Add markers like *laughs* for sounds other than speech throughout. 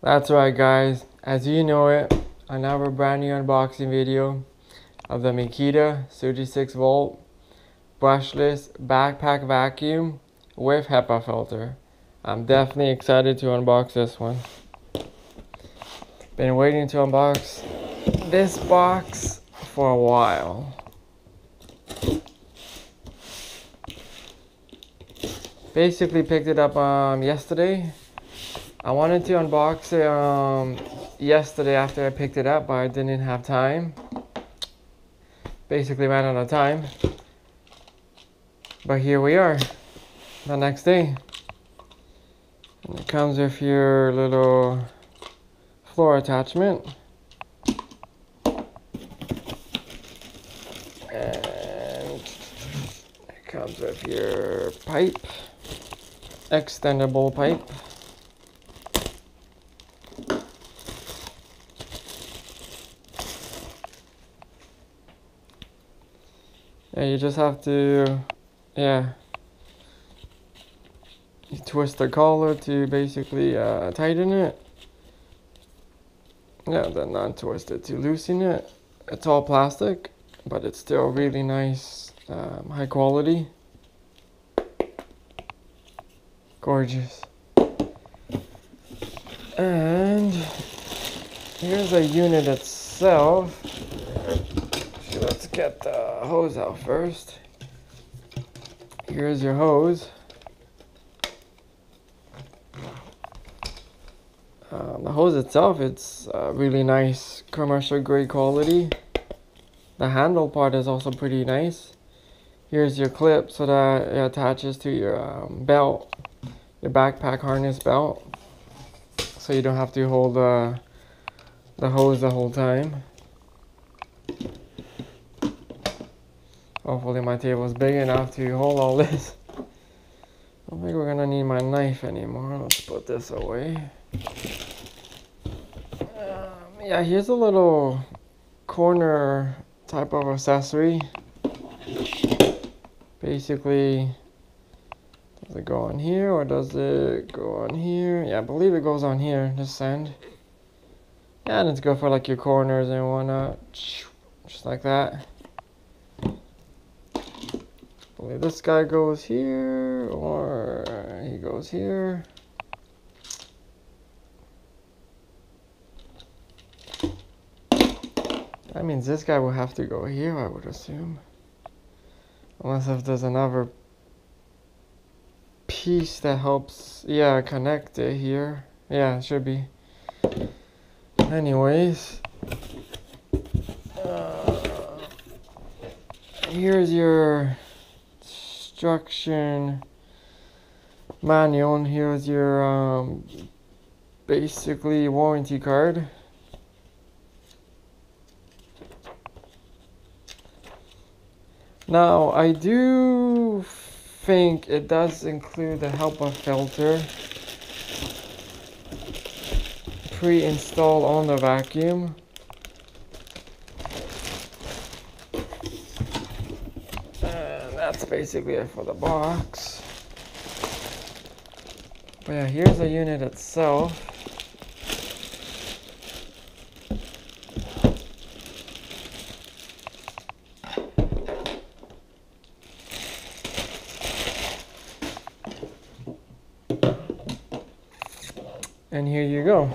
That's right guys, as you know it, another brand new unboxing video of the Makita 36 volt brushless backpack vacuum with HEPA filter. I'm definitely excited to unbox this one. Been waiting to unbox this box for a while. Basically picked it up um, yesterday I wanted to unbox it um, yesterday after I picked it up, but I didn't have time. Basically ran out of time. But here we are, the next day. And it comes with your little floor attachment. And it comes with your pipe, extendable pipe. Yeah, you just have to, yeah, you twist the collar to basically uh, tighten it. Yeah, then untwist it to loosen it. It's all plastic, but it's still really nice, um, high quality. Gorgeous. And here's a unit itself let's get the hose out first. Here's your hose. Uh, the hose itself, it's uh, really nice commercial grade quality. The handle part is also pretty nice. Here's your clip so that it attaches to your um, belt, your backpack harness belt. So you don't have to hold uh, the hose the whole time. Hopefully my table is big enough to hold all this. I don't think we're gonna need my knife anymore. Let's put this away. Um, yeah, here's a little corner type of accessory. Basically, does it go on here or does it go on here? Yeah, I believe it goes on here, this end. Yeah, and it's good for like your corners and whatnot. Just like that this guy goes here or he goes here. That means this guy will have to go here, I would assume. Unless if there's another piece that helps, yeah, connect it here. Yeah, it should be. Anyways. Uh, here's your instruction manual and here's your um, basically warranty card. Now I do think it does include the HEPA filter pre-installed on the vacuum that's basically it for the box. But yeah, here's the unit itself. And here you go.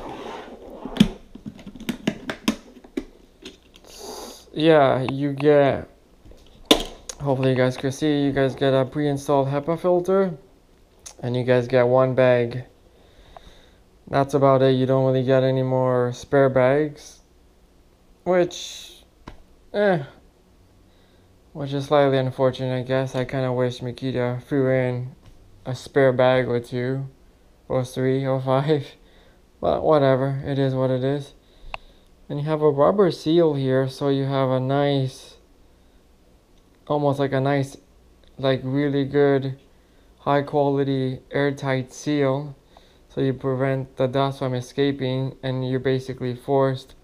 Yeah, you get hopefully you guys can see you guys get a pre-installed HEPA filter and you guys get one bag. That's about it. You don't really get any more spare bags which eh which is slightly unfortunate I guess. I kind of wish Makita threw in a spare bag or two or three or five *laughs* but whatever. It is what it is. And you have a rubber seal here so you have a nice almost like a nice like really good high quality airtight seal so you prevent the dust from escaping and you're basically forced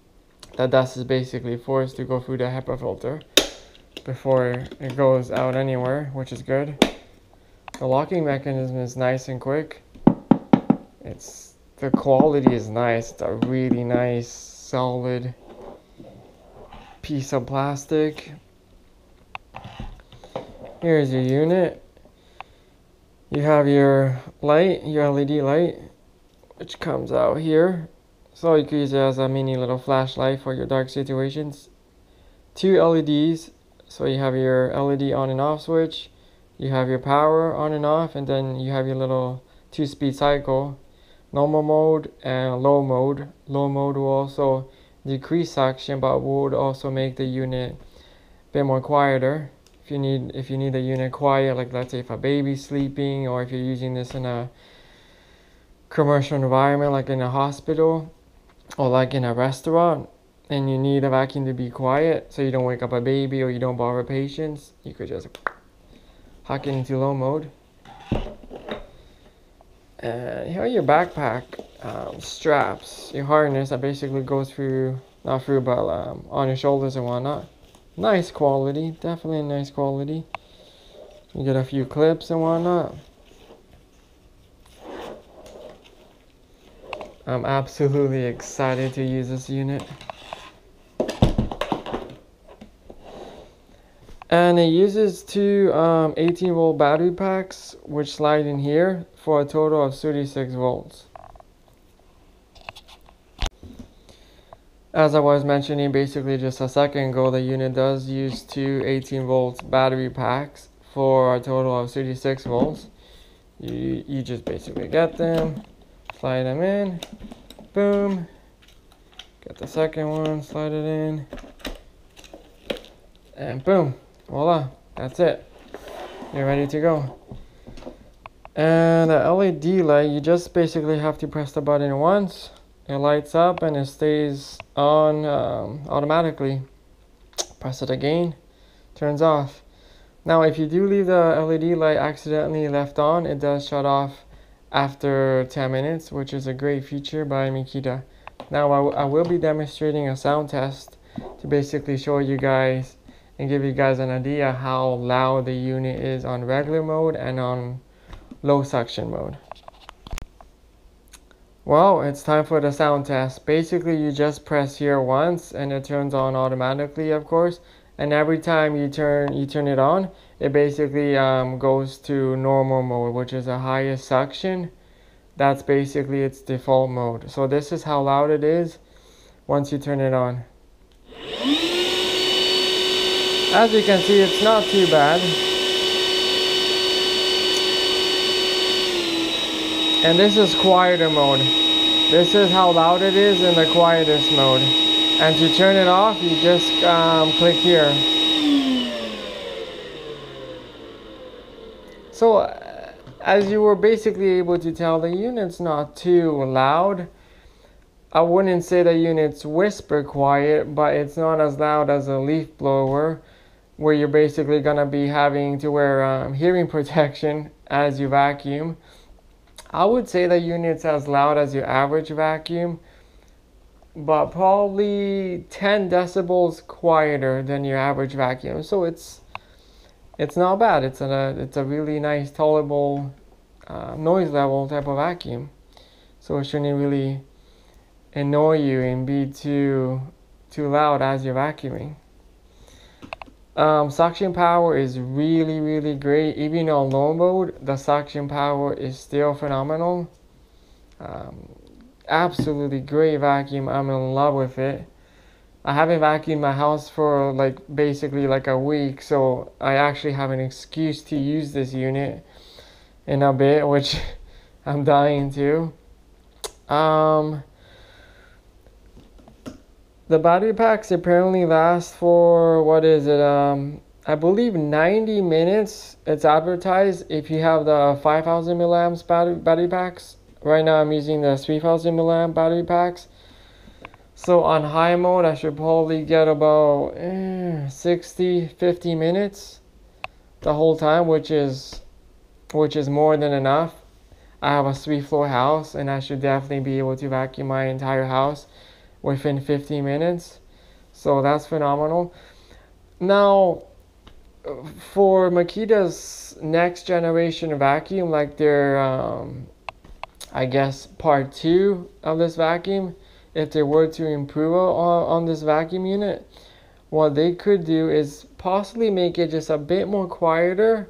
the dust is basically forced to go through the HEPA filter before it goes out anywhere which is good the locking mechanism is nice and quick it's the quality is nice. It's a really nice, solid piece of plastic. Here's your unit. You have your light, your LED light, which comes out here. So you can use it as a mini little flashlight for your dark situations. Two LEDs, so you have your LED on and off switch. You have your power on and off, and then you have your little two-speed cycle normal mode and low mode. Low mode will also decrease suction but would also make the unit bit more quieter. If you need if you need the unit quiet, like let's say if a baby's sleeping or if you're using this in a commercial environment like in a hospital or like in a restaurant and you need a vacuum to be quiet so you don't wake up a baby or you don't bother patients, you could just hook it into low mode and here are your backpack um, straps, your harness that basically goes through, not through, but um, on your shoulders and whatnot. Nice quality, definitely nice quality. You get a few clips and whatnot. I'm absolutely excited to use this unit. And it uses two um, 18 volt battery packs which slide in here for a total of 36 volts. As I was mentioning basically just a second ago, the unit does use two 18 volts battery packs for a total of 36 volts. You, you just basically get them, slide them in, boom, get the second one, slide it in, and boom voila that's it. You're ready to go. And the LED light you just basically have to press the button once it lights up and it stays on um, automatically. Press it again turns off. Now if you do leave the LED light accidentally left on it does shut off after 10 minutes which is a great feature by Makita now I, I will be demonstrating a sound test to basically show you guys and give you guys an idea how loud the unit is on regular mode and on low suction mode. Well, it's time for the sound test. Basically, you just press here once and it turns on automatically, of course. And every time you turn you turn it on, it basically um, goes to normal mode, which is the highest suction. That's basically its default mode. So this is how loud it is once you turn it on. As you can see, it's not too bad. And this is quieter mode. This is how loud it is in the quietest mode. And to turn it off, you just um, click here. So, uh, as you were basically able to tell, the unit's not too loud. I wouldn't say the unit's whisper quiet, but it's not as loud as a leaf blower where you're basically going to be having to wear um, hearing *laughs* protection as you vacuum. I would say the unit's as loud as your average vacuum, but probably 10 decibels quieter than your average vacuum. So it's it's not bad. It's a it's a really nice tolerable uh, noise level type of vacuum. So it shouldn't really annoy you and be too too loud as you're vacuuming. Um, suction power is really, really great. Even on low mode, the suction power is still phenomenal. Um, absolutely great vacuum. I'm in love with it. I haven't vacuumed my house for like basically like a week, so I actually have an excuse to use this unit in a bit, which *laughs* I'm dying to. Um, the battery packs apparently last for what is it? Um, I believe 90 minutes. It's advertised if you have the 5000 milliamps battery battery packs. Right now I'm using the 3000 milliamp battery packs. So on high mode, I should probably get about eh, 60, 50 minutes the whole time, which is which is more than enough. I have a three floor house and I should definitely be able to vacuum my entire house within 15 minutes. So that's phenomenal. Now, for Makita's next generation vacuum, like their um, I guess part two of this vacuum, if they were to improve on, on this vacuum unit, what they could do is possibly make it just a bit more quieter.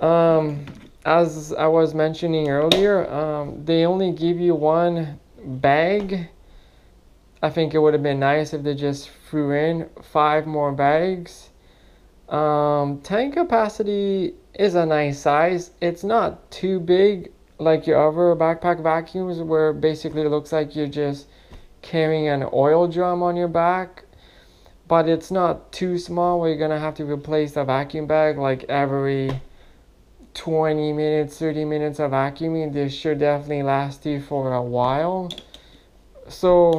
Um, as I was mentioning earlier, um, they only give you one bag. I think it would have been nice if they just threw in five more bags. Um, tank capacity is a nice size. It's not too big like your other backpack vacuums where basically it looks like you're just carrying an oil drum on your back but it's not too small where you're gonna have to replace the vacuum bag like every 20 minutes 30 minutes of vacuuming this should definitely last you for a while so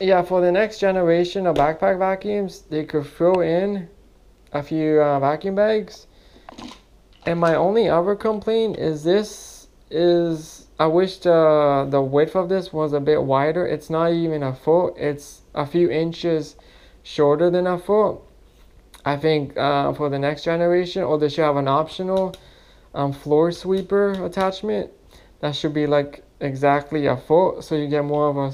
yeah for the next generation of backpack vacuums they could throw in a few uh, vacuum bags and my only other complaint is this is I wish the, the width of this was a bit wider. It's not even a foot. It's a few inches shorter than a foot. I think uh, for the next generation, or they should have an optional um, floor sweeper attachment. That should be like exactly a foot, so you get more of a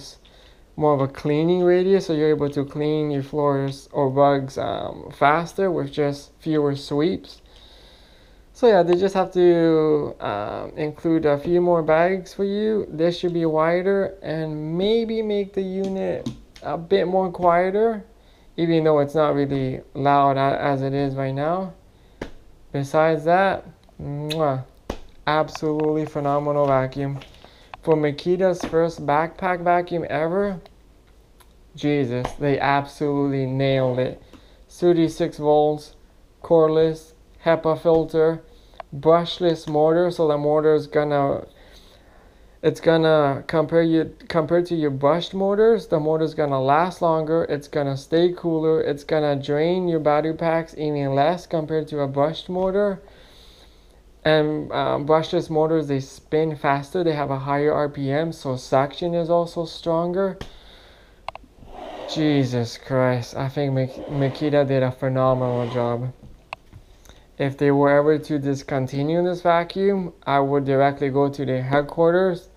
more of a cleaning radius, so you're able to clean your floors or rugs um, faster with just fewer sweeps. So yeah, they just have to um, include a few more bags for you. This should be wider and maybe make the unit a bit more quieter, even though it's not really loud as it is right now. Besides that, mwah, absolutely phenomenal vacuum. For Makita's first backpack vacuum ever, Jesus, they absolutely nailed it. 36 volts, cordless, HEPA filter, brushless motor. So the motor is gonna it's gonna compare you compared to your brushed motors the motor is gonna last longer it's gonna stay cooler it's gonna drain your battery packs even less compared to a brushed motor and um, brushless motors they spin faster they have a higher rpm so suction is also stronger jesus christ i think makita did a phenomenal job if they were ever to discontinue this vacuum, I would directly go to their headquarters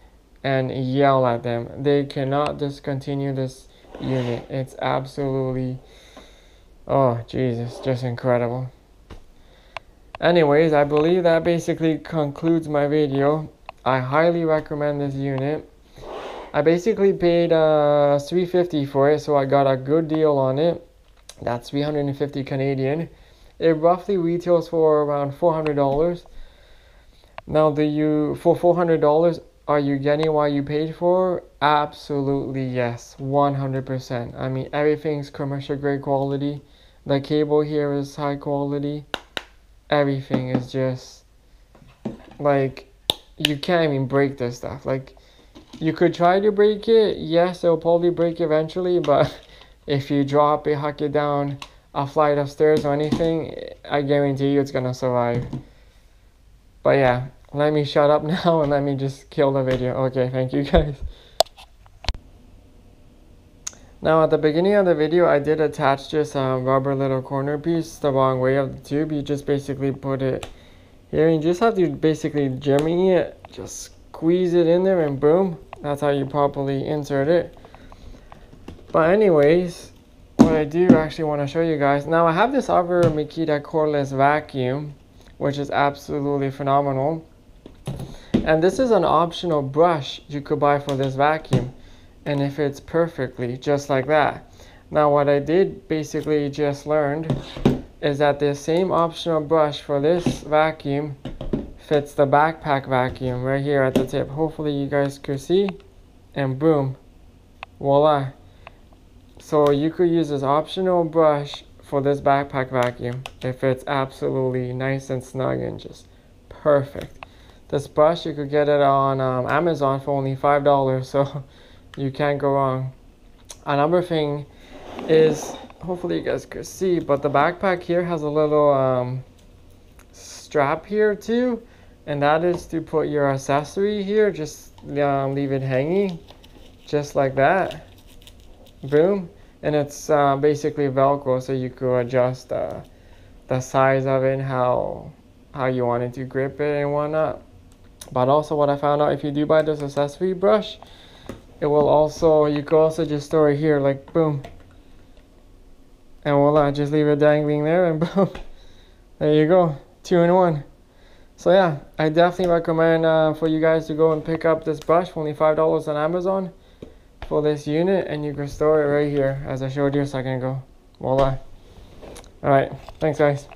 and yell at them. They cannot discontinue this unit. It's absolutely, oh Jesus, just incredible. Anyways, I believe that basically concludes my video. I highly recommend this unit. I basically paid uh, 350 for it, so I got a good deal on it. That's 350 Canadian. It roughly retails for around $400. Now, do you for $400 are you getting what you paid for? Absolutely yes, 100%. I mean, everything's commercial grade quality. The cable here is high quality. Everything is just like you can't even break this stuff. Like you could try to break it. Yes, it'll probably break eventually, but *laughs* if you drop it, huck it down, a flight of stairs or anything, I guarantee you it's gonna survive. But yeah, let me shut up *laughs* now and let me just kill the video. Okay, thank you guys. Now at the beginning of the video, I did attach this um, rubber little corner piece the wrong way of the tube. You just basically put it here. You just have to basically jimmy it, just squeeze it in there and boom. That's how you properly insert it. But anyways, what I do actually want to show you guys. Now I have this other Makita cordless vacuum, which is absolutely phenomenal. And this is an optional brush you could buy for this vacuum. And it fits perfectly, just like that. Now what I did basically just learned is that the same optional brush for this vacuum fits the backpack vacuum right here at the tip. Hopefully you guys could see. And boom, voila. So you could use this optional brush for this backpack vacuum. It fits absolutely nice and snug and just perfect. This brush, you could get it on um, Amazon for only $5, *laughs* so you can't go wrong. Another thing is, hopefully you guys could see, but the backpack here has a little um, strap here too, and that is to put your accessory here, just um, leave it hanging, just like that. Boom. And it's uh, basically velcro so you could adjust uh, the size of it and how how you wanted to grip it and whatnot. But also what I found out, if you do buy this accessory brush, it will also, you can also just store it here, like boom. And voila, just leave it dangling there and *laughs* boom. There you go, two in one. So yeah, I definitely recommend uh, for you guys to go and pick up this brush for only $5 on Amazon for this unit and you can store it right here as I showed you a second ago. Voila. Alright, thanks guys.